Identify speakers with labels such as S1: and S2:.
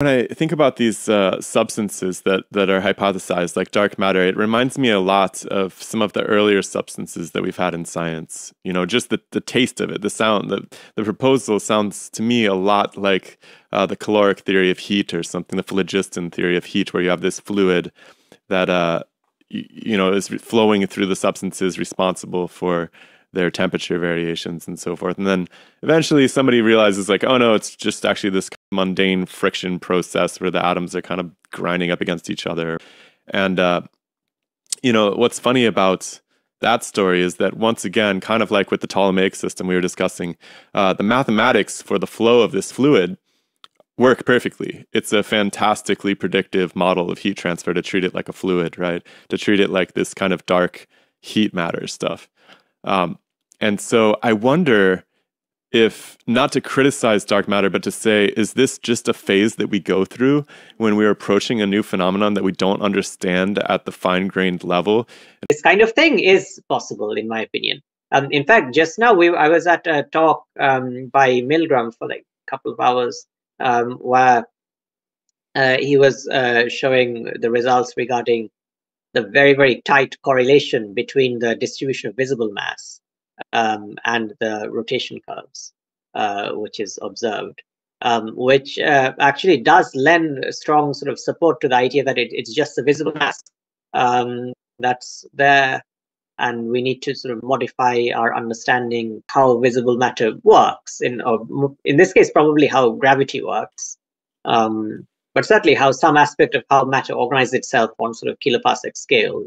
S1: When I think about these uh, substances that, that are hypothesized, like dark matter, it reminds me a lot of some of the earlier substances that we've had in science. You know, just the, the taste of it, the sound, the, the proposal sounds to me a lot like uh, the caloric theory of heat or something, the phlogiston theory of heat, where you have this fluid that, uh, you, you know, is flowing through the substances responsible for their temperature variations and so forth. And then eventually somebody realizes, like, oh no, it's just actually this mundane friction process where the atoms are kind of grinding up against each other. And, uh, you know, what's funny about that story is that once again, kind of like with the Ptolemaic system we were discussing, uh, the mathematics for the flow of this fluid work perfectly. It's a fantastically predictive model of heat transfer to treat it like a fluid, right? To treat it like this kind of dark heat matter stuff. Um, and so I wonder if not to criticize dark matter, but to say, is this just a phase that we go through when we're approaching a new phenomenon that we don't understand at the fine grained level?
S2: This kind of thing is possible, in my opinion. Um, in fact, just now we, I was at a talk um, by Milgrom for like a couple of hours um, where uh, he was uh, showing the results regarding the very, very tight correlation between the distribution of visible mass um, and the rotation curves, uh, which is observed, um, which uh, actually does lend strong sort of support to the idea that it, it's just the visible mass um, that's there. And we need to sort of modify our understanding how visible matter works, in or in this case, probably how gravity works. Um, but certainly how some aspect of how matter organizes itself on sort of kiloparsec scales